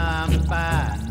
I'm fine.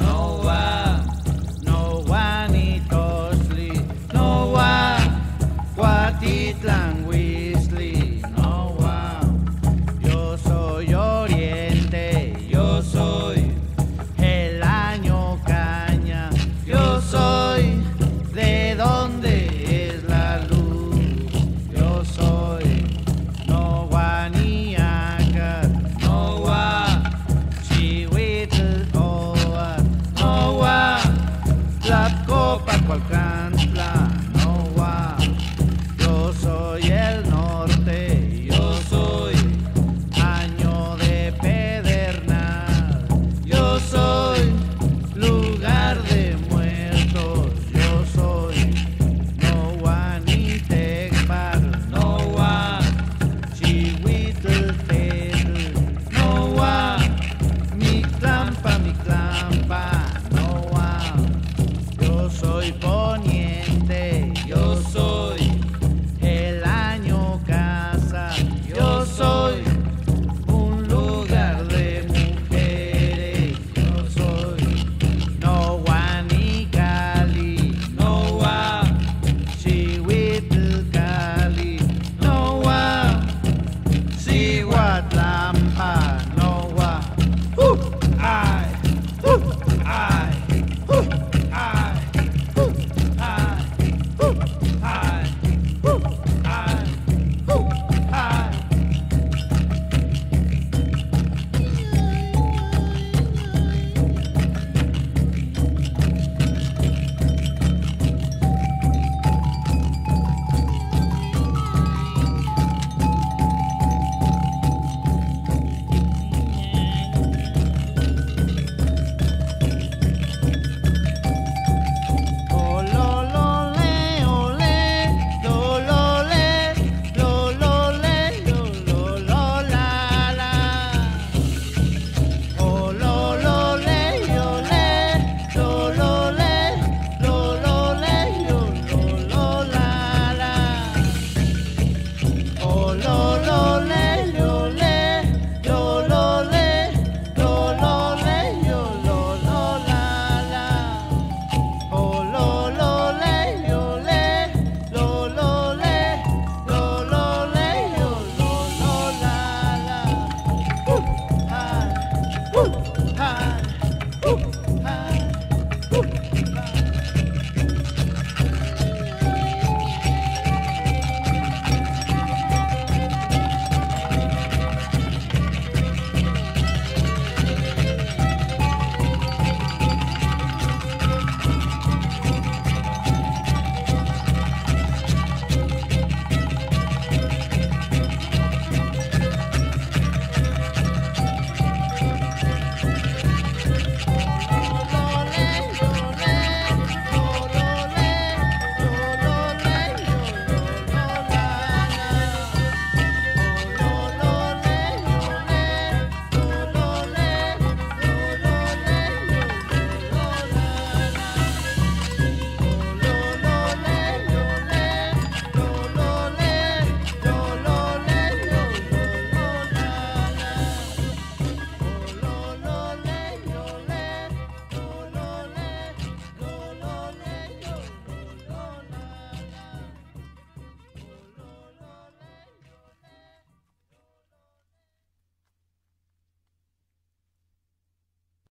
Oh!